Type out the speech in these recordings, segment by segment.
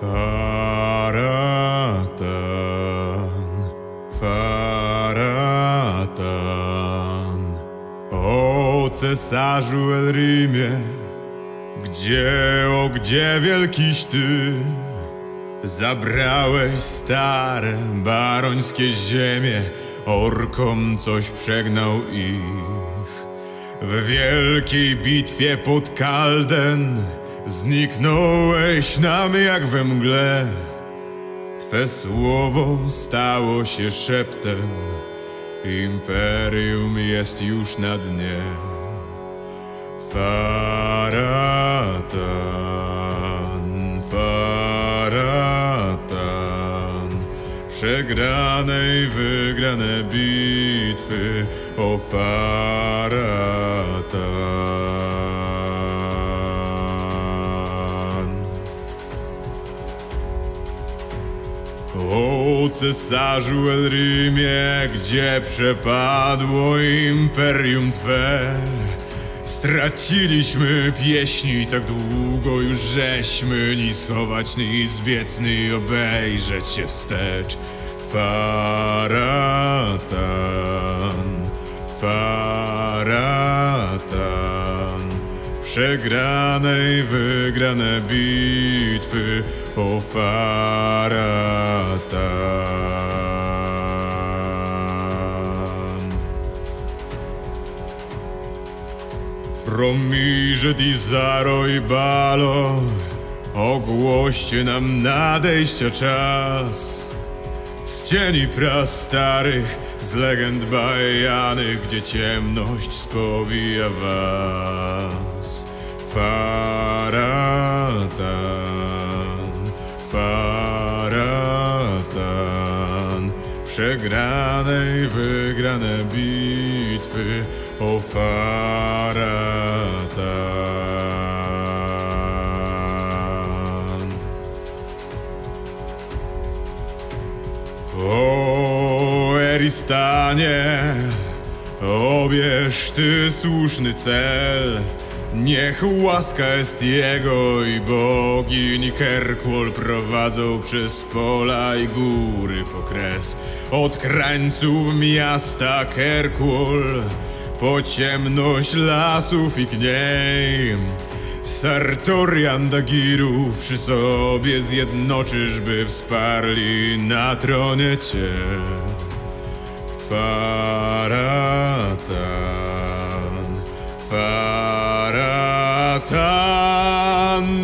Faratan, Faratan, o cesarzu Elrimie, gdzie, o gdzie wielkiś ty, zabrałeś stare barońskie ziemie, orkom coś przegnał ich. W wielkiej bitwie pod Kalden Zniknąłeś nam jak we mgle. Twe słowo stało się szeptem. Imperium jest już na dnie. Faratan, Faratan. Przegrane i wygrane bitwy O Faratan O cesarzu Elrimie, gdzie przepadło imperium Twe? Straciliśmy pieśni tak długo już żeśmy Ni schować, ni zbiec, ni obejrzeć się wstecz Faratan, Przegrane i wygrane bitwy O Faratan Fromirze di Zaro i Balo Ogłoście nam nadejścia czas Z cieni prastarych, z legend bajanych Gdzie ciemność spowija was. Faratan, Faratan Przegrane i wygrane bitwy O Faratan O Eristanie, obierz ty słuszny cel. Niech łaska jest jego i bogini Kerkłol prowadzą przez pola i góry po kres. Od krańców miasta Kerkłol po ciemność lasów i kniej. Sartorian Dagirów przy sobie zjednoczysz, by wsparli na tronie cię. Faratan, Faratan,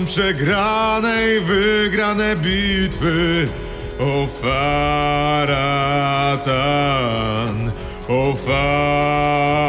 przegrane i wygrane bitwy. O Faratan, o Faratan.